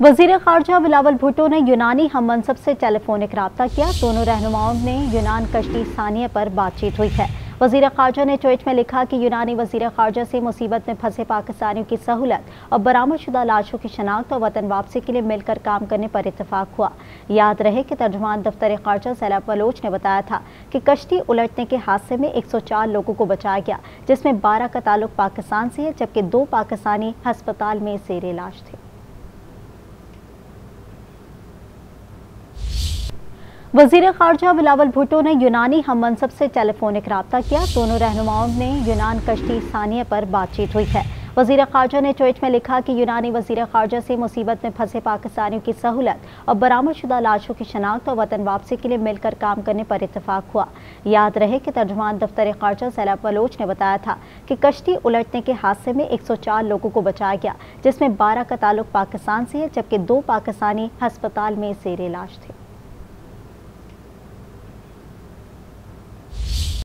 वज़ीर खारजा बिलावल भुट्टो ने यूनानी हम मनसब से टेलीफोनिक रबता किया। दोनों रहनुमाओं ने यूनान कश्ती सानिया पर बातचीत हुई है। वज़ीर खारजा ने ट्वीट में लिखा कि यूनानी वज़ीर खारजा से मुसीबत में फंसे पाकिस्तानियों की सहूलत और बरामद शुदा लाशों की शनाख्त और वतन वापसी के लिए मिलकर काम करने पर इतफाक हुआ। याद रहे कि तर्जमान दफ्तर खारजा सैलाब बलोच ने बताया था कि कश्ती उलटने के हादसे में एक सौ चार लोगों को बचाया गया, जिसमें बारह का ताल्लुक पाकिस्तान से है, जबकि दो पाकिस्तानी हस्पताल में जेर इलाज थे। वज़ीर खारजा बिलावल भुट्टो ने यूनानी हम मनसब से टेलीफोनिक रबता किया। दोनों रहनुमाओं ने यूनान कश्ती सानिया पर बातचीत हुई है। वज़ीर खारजा ने ट्वीट में लिखा कि यूनानी वज़ीर खारजा से मुसीबत में फंसे पाकिस्तानियों की सहूलत और बरामद शुदा लाशों की शनाख्त और वतन वापसी के लिए मिलकर काम करने पर इतफाक हुआ। याद रहे कि तर्जमान दफ्तर खारजा सैलाब बलोच ने बताया था कि कश्ती उलटने के हादसे में एक सौ चार लोगों को बचाया गया, जिसमें बारह का ताल्लुक पाकिस्तान से है, जबकि दो पाकिस्तानी हस्पताल में जेर इलाज थे।